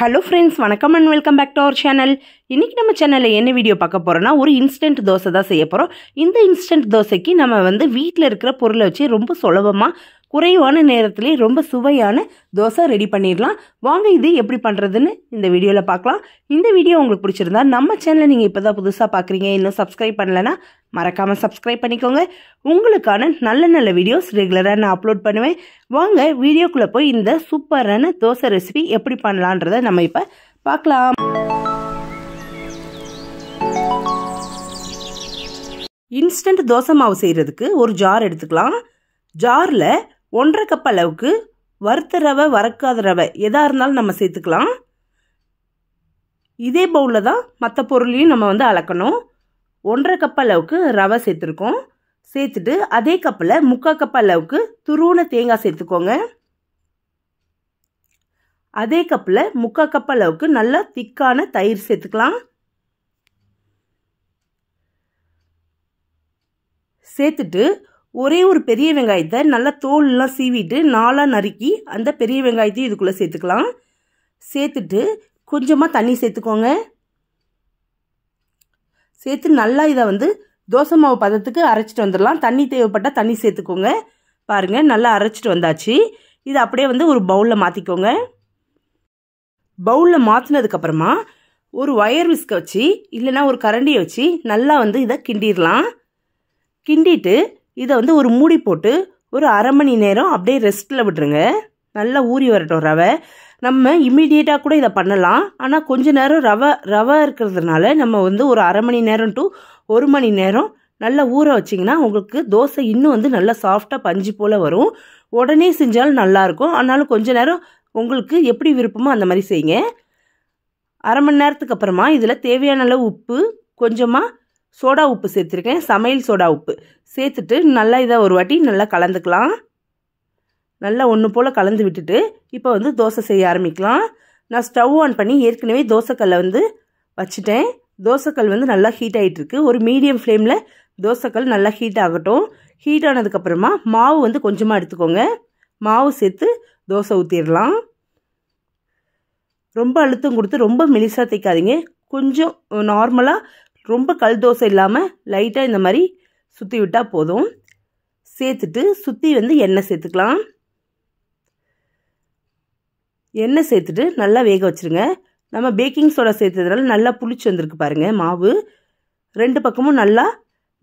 Hello friends வணக்கம் and welcome back to our channel. இன்றைக்கி நம்ம சேனலில் என்ன வீடியோ பார்க்க போகிறோன்னா ஒரு இன்ஸ்டன்ட் தோசை தான் செய்ய போகிறோம் இந்த இன்ஸ்டன்ட் தோசைக்கு நம்ம வந்து வீட்டில் இருக்கிற பொருளை வச்சு ரொம்ப சுலபமாக குறைவான நேரத்திலே ரொம்ப சுவையான தோசை ரெடி பண்ணிடலாம். வாங்க இது எப்படி பண்ணுறதுன்னு இந்த வீடியோவில் பார்க்கலாம். இந்த வீடியோ உங்களுக்கு பிடிச்சிருந்தா நம்ம சேனலை நீங்கள் இப்போ தான் புதுசாக பார்க்குறீங்க இன்னும் சப்ஸ்கிரைப் பண்ணலைன்னா மறக்காமல் சப்ஸ்கிரைப் பண்ணிக்கோங்க. உங்களுக்கான நல்ல நல்ல வீடியோஸ் ரெகுலராக நான் அப்லோட் பண்ணுவேன். வாங்க வீடியோக்குள்ளே போய் இந்த சூப்பரான தோசை ரெசிபி எப்படி பண்ணலான்றதை நம்ம இப்போ பார்க்கலாம். இன்ஸ்டன்ட் தோசை மாவு செய்கிறதுக்கு ஒரு ஜார் எடுத்துக்கலாம். ஜாரில் ஒன்றரை கப் அளவுக்கு வறுத்த ரவை வறக்காத ரவை எதாக இருந்தாலும் நம்ம சேர்த்துக்கலாம். இதே பவுலில் தான் மற்ற பொருளையும் நம்ம வந்து அளக்கணும். ஒன்றரை கப் அளவுக்கு ரவை சேர்த்துருக்கோம். சேர்த்துட்டு அதே கப்பில் முக்கால் கப் அளவுக்கு துருவன தேங்காய் சேர்த்துக்கோங்க. அதே கப்பில் முக்கால் கப் அளவுக்கு நல்லா திக்கான தயிர் சேர்த்துக்கலாம். சேர்த்துட்டு ஒரே ஒரு பெரிய வெங்காயத்தை நல்லா தோல்லாம் சீவிட்டு நாலாக நறுக்கி அந்த பெரிய வெங்காயத்தையும் இதுக்குள்ளே சேர்த்துக்கலாம். சேர்த்துட்டு கொஞ்சமாக தண்ணி சேர்த்துக்கோங்க. சேர்த்து நல்லா இதை வந்து தோசை மாவு பதத்துக்கு அரைச்சிட்டு வந்துடலாம். தண்ணி தேவைப்பட்டால் தண்ணி சேர்த்துக்கோங்க. பாருங்கள் நல்லா அரைச்சிட்டு வந்தாச்சு. இதை அப்படியே வந்து ஒரு பவுலில் மாற்றிக்கோங்க பவுலில் மாற்றினதுக்கப்புறமா ஒரு ஒயர் விஸ்கை வச்சு இல்லைன்னா ஒரு கரண்டியை வச்சு நல்லா வந்து இதை கிண்டிடலாம். கிண்டிட்டு இதை வந்து ஒரு மூடி போட்டு ஒரு அரை மணி நேரம் அப்படியே ரெஸ்ட்டில் விட்டுருங்க. நல்லா ஊறி வரட்டும் ரவை. நம்ம இம்மிடியேட்டாக கூட இதை பண்ணலாம். ஆனால் கொஞ்ச நேரம் ரவை ரவை இருக்கிறதுனால நம்ம வந்து ஒரு அரை மணி நேரம் டு ஒரு மணி நேரம் நல்லா ஊற வச்சிங்கன்னா உங்களுக்கு தோசை இன்னும் வந்து நல்லா சாஃப்டாக பஞ்சு போல் வரும். உடனே செஞ்சாலும் நல்லாயிருக்கும் ஆனாலும் கொஞ்ச நேரம் உங்களுக்கு எப்படி விருப்பமோ அந்த மாதிரி செய்யுங்க. அரை மணி நேரத்துக்கு அப்புறமா இதில் தேவையான அளவு உப்பு கொஞ்சமாக சோடா உப்பு சேர்த்துருக்கேன். சமையல் சோடா உப்பு. சேர்த்துட்டு நல்லா இதை ஒரு வாட்டி நல்லா கலந்துக்கலாம். நல்லா ஒன்று போல் கலந்து விட்டுட்டு இப்போ வந்து தோசை செய்ய ஆரம்பிக்கலாம். நான் ஸ்டவ் ஆன் பண்ணி ஏற்கனவே தோசைக்கல்லை வந்து வச்சுட்டேன். தோசைக்கல் வந்து நல்லா ஹீட் ஆகிட்டுருக்கு ஒரு மீடியம் ஃப்ளேமில் தோசைக்கல் நல்லா ஹீட் ஆகட்டும். ஹீட் ஆனதுக்கப்புறமா மாவு வந்து கொஞ்சமாக எடுத்துக்கோங்க. மாவு சேர்த்து தோசை ஊற்றிடலாம் ரொம்ப அழுத்தம் கொடுத்து ரொம்ப மெலிசாக தைக்காதீங்க கொஞ்சம் நார்மலாக ரொம்ப கல் தோசை இல்லாமல் லைட்டாக இந்த மாதிரி சுற்றி விட்டால் போதும். சேர்த்துட்டு சுற்றி வந்து எண்ணெய் சேர்த்துக்கலாம். எண்ணெய் சேர்த்துட்டு நல்லா வேக வச்சுருங்க. நம்ம பேக்கிங் சோடா சேர்த்ததுனால நல்லா புளிச்சு வந்திருக்கு பாருங்கள் மாவு. ரெண்டு பக்கமும் நல்லா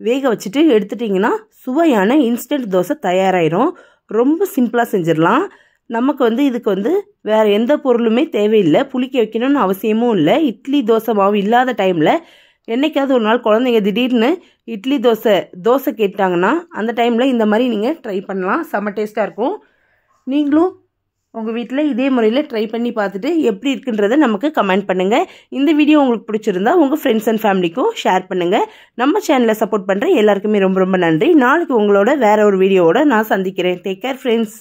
வேக வச்சுட்டு எடுத்துட்டிங்கன்னா சுவையான இன்ஸ்டன்ட் தோசை தயாராகிடும் ரொம்ப சிம்பிளாக செஞ்சிடலாம். நமக்கு வந்து இதுக்கு வந்து வேறு எந்த பொருளுமே தேவையில்லை. புளிக்க வைக்கணும்னு அவசியமும் இல்லை. இட்லி தோசை மாவு இல்லாத டைமில் என்றைக்காவது ஒரு நாள் குழந்தைங்க திடீர்னு இட்லி தோசை தோசை கேட்டாங்கன்னா அந்த டைமில் இந்த மாதிரி நீங்கள் ட்ரை பண்ணலாம். செம்ம டேஸ்ட்டாக இருக்கும். நீங்களும் உங்கள் வீட்டில் இதே முறையில் ட்ரை பண்ணி பார்த்துட்டு எப்படி இருக்குன்றதை நமக்கு கமெண்ட் பண்ணுங்கள் இந்த வீடியோ உங்களுக்கு பிடிச்சிருந்தா உங்கள் ஃப்ரெண்ட்ஸ் அண்ட் ஃபேமிலிக்கும் ஷேர் பண்ணுங்கள் நம்ம சேனலை சப்போர்ட் பண்ணுற எல்லாருக்குமே ரொம்ப ரொம்ப நன்றி. நாளைக்கு உங்களோட வேற ஒரு வீடியோவோட நான் சந்திக்கிறேன். Take care friends